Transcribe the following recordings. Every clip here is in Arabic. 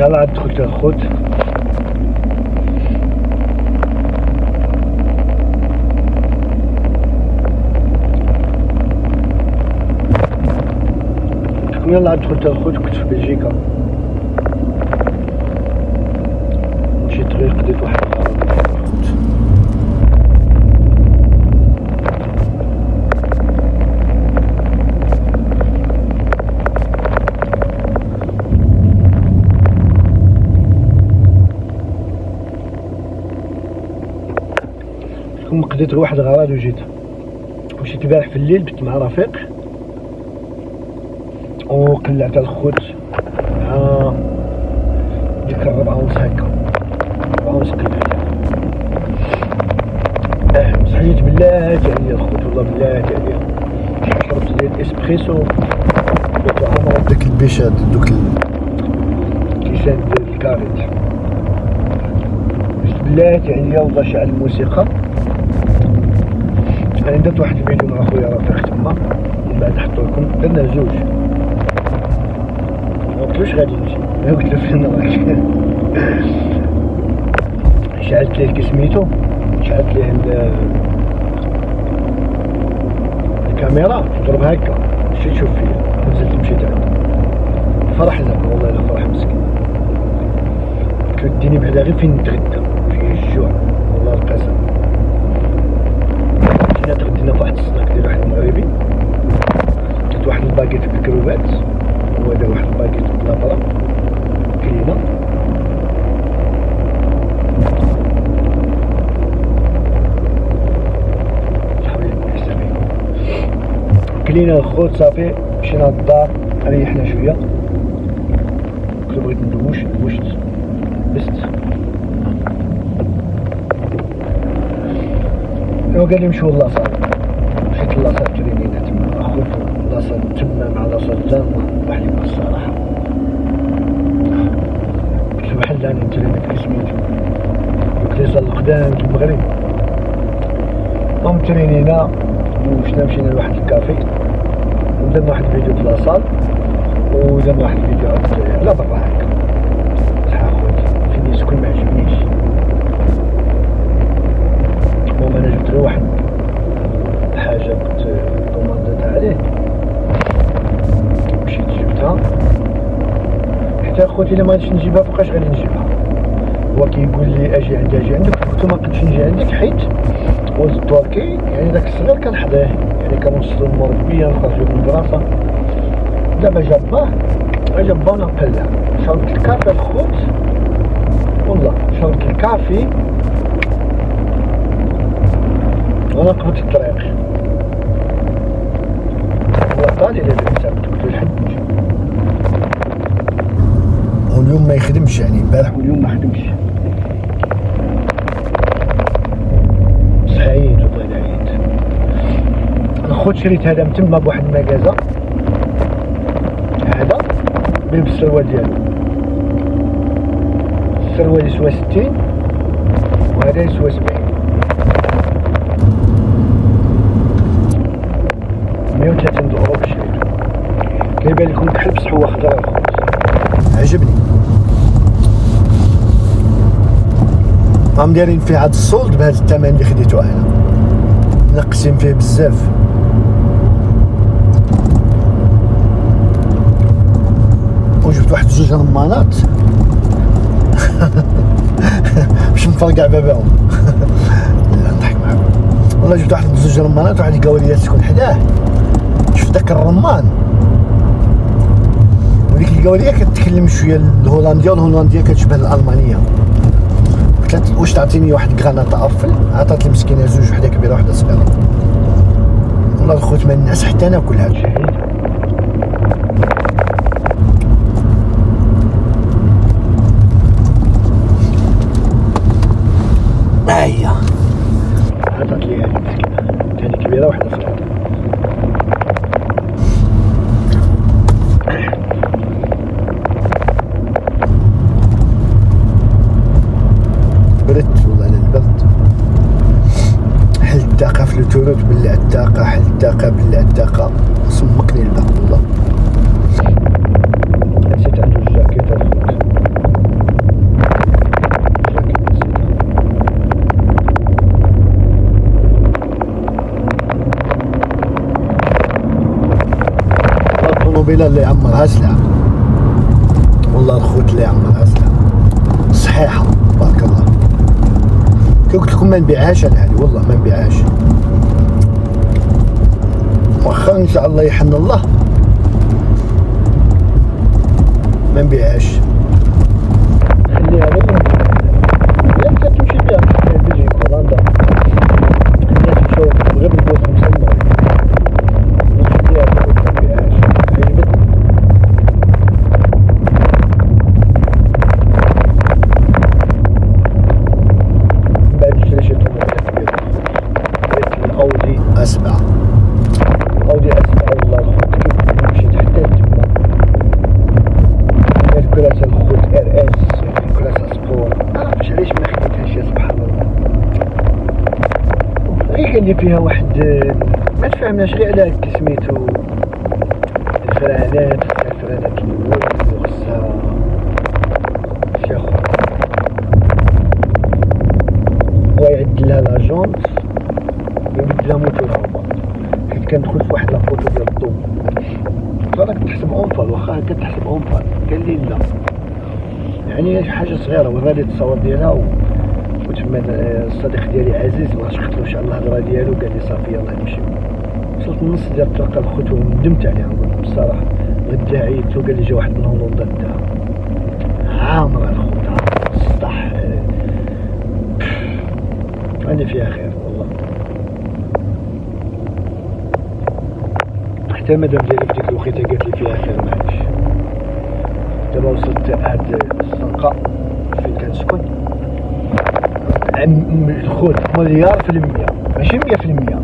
يلا عاد دخلت الخوت يلا عاد دخلت الخوت كنت في بلجيكا مشيت غير قضيت واحد ثم قضيت واحد الغراض وجيت. مشيت البارح في الليل بت مع رفيق. وقلعت الخوت. مع ديك الربعة ونص هكا. ربعة ونص قلعت. آه صحيت بالله عليا الخوت والله بالله عليا شربت ديال الإسبريسو. بغيت عمر داك البيشات دوك الكيسان ديال الكاريت. بالله عليا والله شعل الموسيقى. أنا درت واحد الفيديو مع خويا رفيق تما من بعد نحطو لكم درنا زوج. ما قلتلوش غادي نمشي. قلت له فين راك شعلت ليه كسميتو شعلت ليه الكاميرا؟ تضرب هكا. مشيت تشوف فيا؟ نزلت مشيت عنده فرح زعما والله إلا فرح مسكين. قلت له ديني بعدا غير فين نتغدى فيه الجوع. والله القسم. جينا تغدينا في واحد السناك ديال واحد المغربي. درت واحد الباكيت بالكروبات هو دار واحد الباكيت بالابرا كلينا كلينا الخوت صافي. مشينا للدار. ريحنا شوية. كنت بغيت ندوش. دوشت. بست. هو قال لي مشوا لاصال مشيت لاصال ترينينا تما. اخوت لاصال تما مع لاصال زامة وحليمة الصراحة قلت له بحال راني نتريني في سميتو دوك لي صال القدام في المغرب. المهم ترينينا ومشينا مشينا لواحد الكافي. ودرنا واحد الفيديو في لاصال. ودرنا واحد الفيديو على برا هكا صح اخوتي فين يسكن ما عجبنيش المهم أنا جبت له واحد حاجة كنت كوماندات عليه مشيت جبتها خوتي الا ما غاديش نجيبها فوقاش غادي نجيبها. هو كيقول لي أجي عندي أجي عندك. قلت ما قدش نجي عندك حيت. ولد التركي يعني داك الصغير كان حداه. يعني كنوصلو المربية نخرجو من المدرسة. دابا جا باه جا با نقلع شربت الكافي الخوت. والله شربت الكافي. وأنا قبلت الطريق. هو طالي لازم قلت له الحد نجي. واليوم ما يخدمش يعني البارح واليوم ما خدمش. صحيت والله الا عييت أنا خوت شريت هذا من تما بواحد المكازا هذا بلبس السروال ديالو. السروال يسوى ستين وهذا يسوى سبعين. مية وثلاثين دولار شريتو كيبان لكم كحل بصح هو خضر الخوت عجبني. راهم دايرين فيه هاد السولد بهذا الثمن اللي خديته أنا. نقسم فيه بزاف. وجبت واحد زوج رمانات. باش نفرقع باباهم. لا نضحك معاكم والله جبت واحد زوج رمانات واحد القواليات تكون حداه. شوف داك الرمان. وديك القواليه كتكلم شوية الهولندية والهولنديه كتشبه الألمانية. قلت واش تعطيني واحد غراناطة افل عطات المسكينه زوج وحدة كبيرة وحدة صغيرة. والله الخوت ما الناس حتى ناكل هاد الشيء هيا عطات لي هذه المسكينه ثاني كبيره وحده صغيره بردت والله على البرد حل الطاقة في الوتورات بلع الطاقة حل الطاقة بلع الطاقة سمقني البرد والله نسيت عنده الجاكيت الخوت الطوموبيله اللي عمرها سلعه والله الخوت اللي عمرها سلعه صحيحة بارك الله. كي قلت لكم ما نبيعهاش أنا هذه والله ما نبيعهاش. واخا إن شاء الله يحن الله. ما نبيعهاش خليها غير لا انت تمشي بها في بلجيكا هولندا الناس مشاو غير بالبوس خمسة المغرب نخليها ما نبيعهاش عجبتني من بعد شري شي طوموبيلات كبيرة شريت الاودي اسبعة الاودي اسبعة والله الخوت كيف مشيت حتى لتما الكراسة الخوت RS الكراسة sport معرفتش علاش ما خديتهاش يا سبحان الله غير كان لي فيها واحد ما تفهمناش غير على هاك سميتو الفرانات خصها الفرانات الأول وخصها شي اخر هو يعدل لها لاجونت ويبدل لها موتورها هو حيت كندخل في واحد لابوطو ديال الضو. فراك تحسب اونفال واخا هكا تحسب اونفال قال لي لا. يعني حاجة صغيرة وراني التصاور ديالها و... وتما الصديق ديالي عزيز ما شكرتلوش على الهضرة ديالو قال لي صافي يلاه نمشيو. وصلت النص ديال الطريق الخوت وندمت عليها نقول لكم الصراحه غدا عيطت وقال لي جا واحد من هولندا داها عامره الخوت عامره السطح أنا فيها خير والله. حتى المدام ديالي في ديك الوقيتة قالت لي فيها خير معليش. دابا وصلت هاد الزنقه فين كنسكن الخوت. مليار في المية. ماشي مية في المية.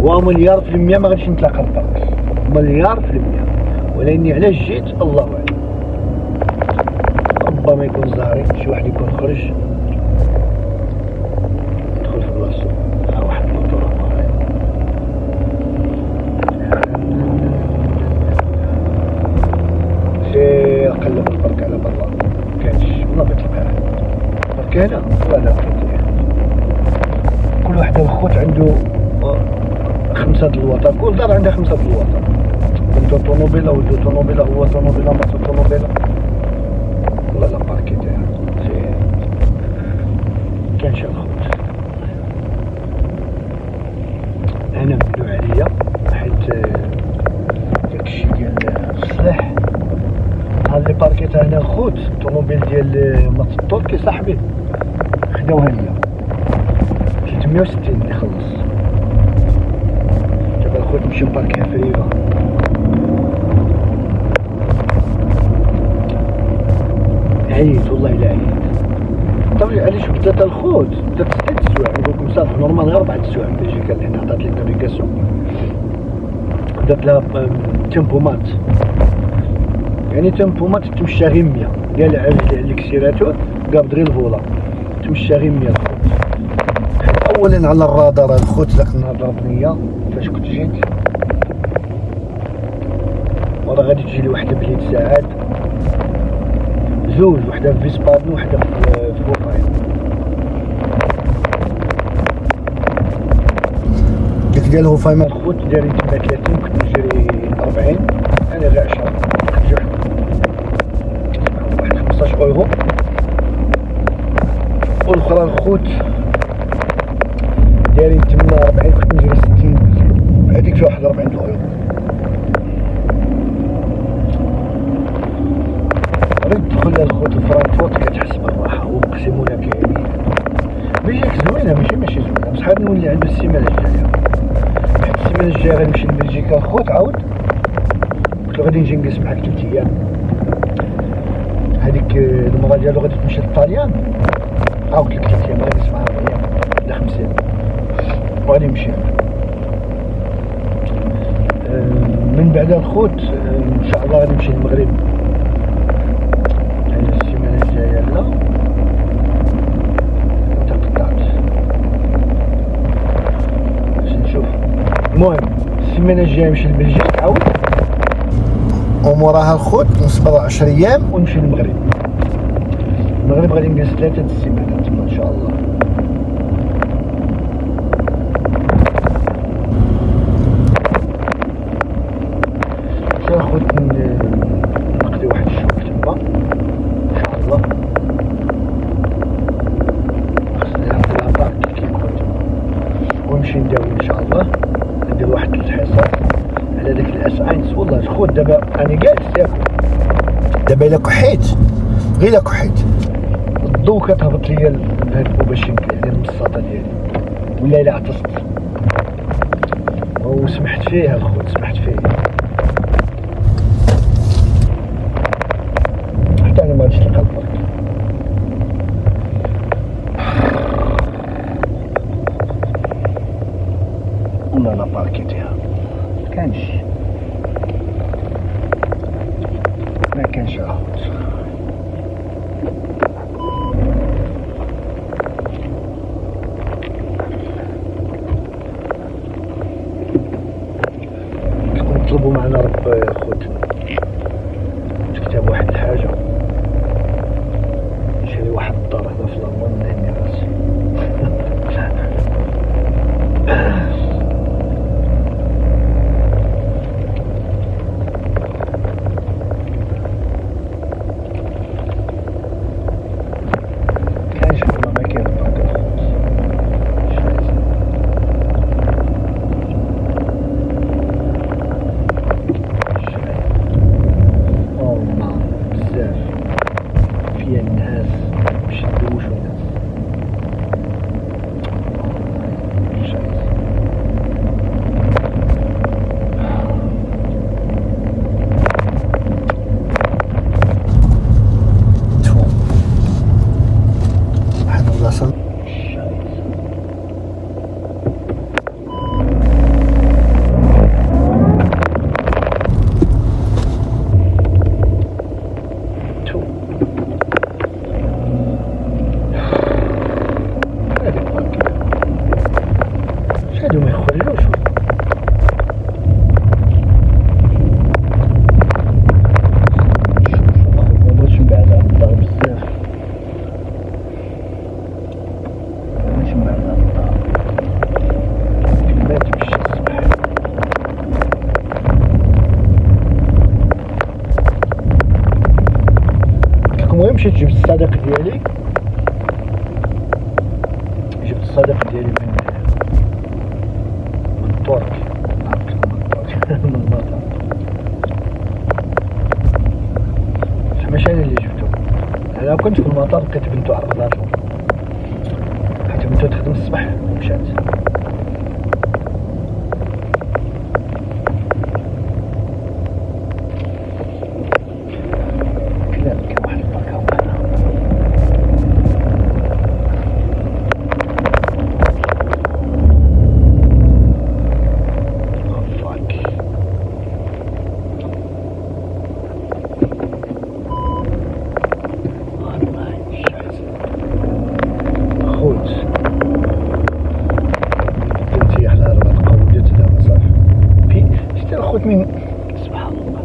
هو مليار في المية ما غاديش نتلاقى الطريق مليار في المية. ولاني علاش جيت؟ الله أعلم. ربما يكون زهري شي واحد يكون خرج يدخل في بلاصتو ها واحد الموتور شي قلب البرك على برا كانش والله ما تلقاها برك هنا ولا فهمتني كل واحد الخوت عنده آه، خمسة د الوطن كل دار عندها خمسة د الوطن عنده طوموبيلة ولدو طوموبيلة مرتو طوموبيلة والله لا باركيتها كانش الخوت أنا ممنوع عليا حيت داكشي ديال السلاح هاد اللي باركيتها هنا الخوت الطوموبيل ديال مات كي صاحبي خداوها ليا 360 اللي خلص دابا الخوت نمشي نباركيها في ريفا عييت والله الا عييت بدات الخوت بدات ست السوايع نقول لكم صافي نورمال غير أربع السوايع من بلجيكا حنا عطات لي نافيغاسيون درت لها تيمبومات يعني تيمبومات تمشى غير 100 قال عرفت الاكسيراتور غير الفولا. تمشى غير 100 الخوت. اولا على الرادار الخوت ذاك النهار ضربني فاش كنت جيت؟ ورا غادي تجي لي وحدة بليد ساعات. زوج وحدة في فيسبادن وحدة في في بوفاين قلت قال هو فايمة الخوت داري تما 30 كنت نجري 40 أنا غير 10 كنت نجي واحد 15 أورو. والأخرى الخوت دايرين تما 40 كنت نجري 60 هذيك في واحد 40 اورو ريت تدخل الخوت لفرانكفورت كتحس بالراحة وقسموا لك يعني بلجيك زوينة ماشي ماشي زوينة بصح غادي نولي عند السيمانة الجاية السيمانة الجاية غنمشي لبلجيكا. الخوت عاود. قلت له غادي نجي نجلس معاك ثلاث أيام هذيك المرة ديالو غادي تمشي للطاليان عاود لك ثلاث أيام غادي نجلس معاه ولا خمس أيام وغادي نمشي. آه، من بعد الخوت آه، إن شاء الله غادي نمشي للمغرب يعني السيمانة الجاية لا انت قطعت باش نشوف المهم السيمانة الجاية نمشي لبلجيك عاود وموراها الخوت نصبر 10 أيام. ونمشي للمغرب. المغرب غادي نجلس ثلاثة د السيمانات إن شاء الله ناخد من نمشي نداوي ان شاء الله ندير واحد الحصص على داك الاس اينس والله خوت دابا أنا جالس ياكل الا كحيت غير كحيت. الضو كتهبط ليا لهاد البوباشين يعني المصاطة ديالي. ولا إلا عطست. وسمحت فيها الخوت سمحت فيه حتى أنا ما غاديش نلقى البرك والله لا باركيتيها كانش ما كانش الخوت نطلبوا معنا رب خوتنا تكتب واحد الحاجة نشري واحد الدار هنا في لندن نهني راسي كاينش والله ما كاين برك الخوت شايف. أو مان بزاف فيها الناس مشدوش وناس شايف. تفو. واحد البلاصة شايف. تو هذه الباكية شادو ما يخرجوش ما بغيتش نبعد عن الدار بزاف ما بغيتش نبعد عن الدار فين ما تمشي الصباح المهم مشيت جبت الصديق ديالي. جبت الصديق ديالي من من ترك. نعم من المطار بصح أنا اللي جبتو أنا كنت في المطار لقيت بنتو عرضاتو حيت بنتو تخدم الصباح مشات كلا كان واحد البركة وهنا Oh, fuck. والله شايف. خوت قلت يا حلال ما تقوم جيت دابا صافي في شتي الخوت من سبحان الله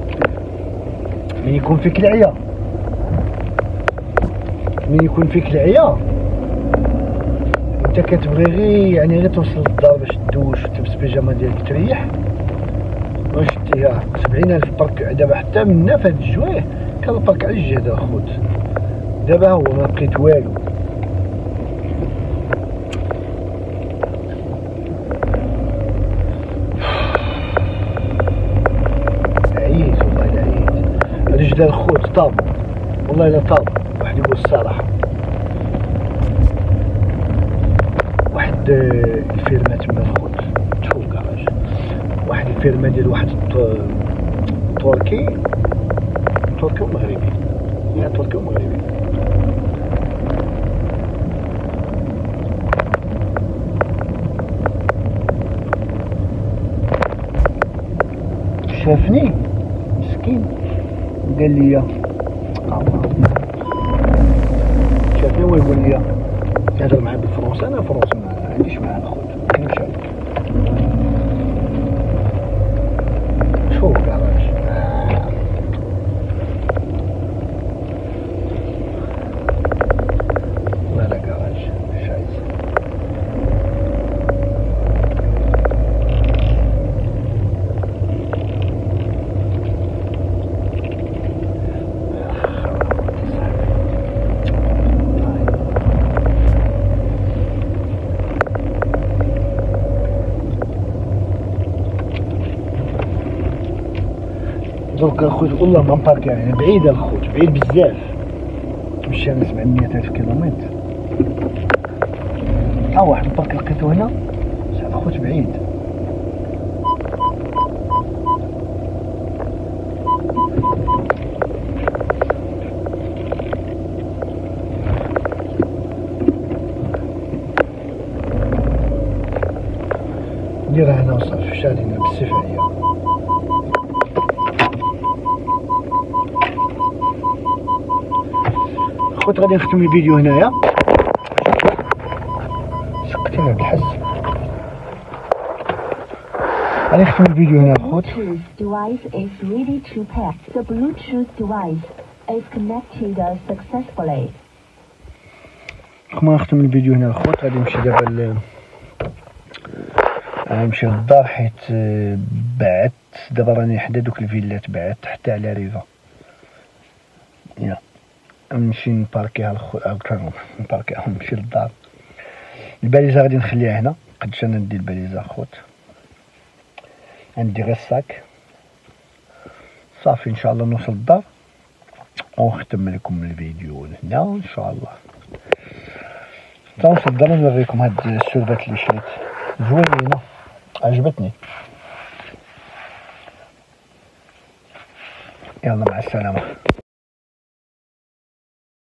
من يكون فيك العيا من يكون فيك العيا أنت كتبغي غير يعني غير توصل للدار باش تدوش وتلبس بيجاما ديالك تريح؟ واش يا سبعين ألف برك دابا حتى منا في هاد كان البرك على الجهد اخوت دابا هو ما بقيت والو عييت والله الا عييت طابوا والله الا طابوا واحد يقول الصراحه واحد آه، الفيرما تما الخوت تفو كراج واحد الفيرما ديال واحد تركي. تركي ومغربي يا تركي ومغربي شافني؟ مسكين. قال لي شافني ويقول لي يهضر معايا بالفرنسي أنا فرنسي ما عنديش معاه اخوت درك الخوت والله ما نباركي يعني بعيدة الخوت بعيد بزاف. مشي أنا 700 الف كيلومتر. ها واحد البارك لقيتو هنا؟ صح الخوت بعيد. خوت غادي نختم الفيديو هنايا. سقتينا بالحس غادي نختم الفيديو هنا خوت. Bluetooth device is ready to pair. The Bluetooth device is connected successfully. ما نختم الفيديو هنا الخوت غادي نمشي دابا ل غنمشي للدار حيت آه، بعدت دابا راني حدا دوك الفيلات بعدت حتى على ريفا. يا نمشي نباركيها أكثر نباركيها نمشي للدار الباليزة غادي نخليها هنا قدش أنا ندي الباليزة خوت عندي غير الساك. صافي إن شاء الله نوصل للدار ونختم لكم الفيديو هنا إن شاء الله. نوصل للدار ونوريكم هاد السربات اللي شريت. زوينة. عجبتني. يلا مع السلامة.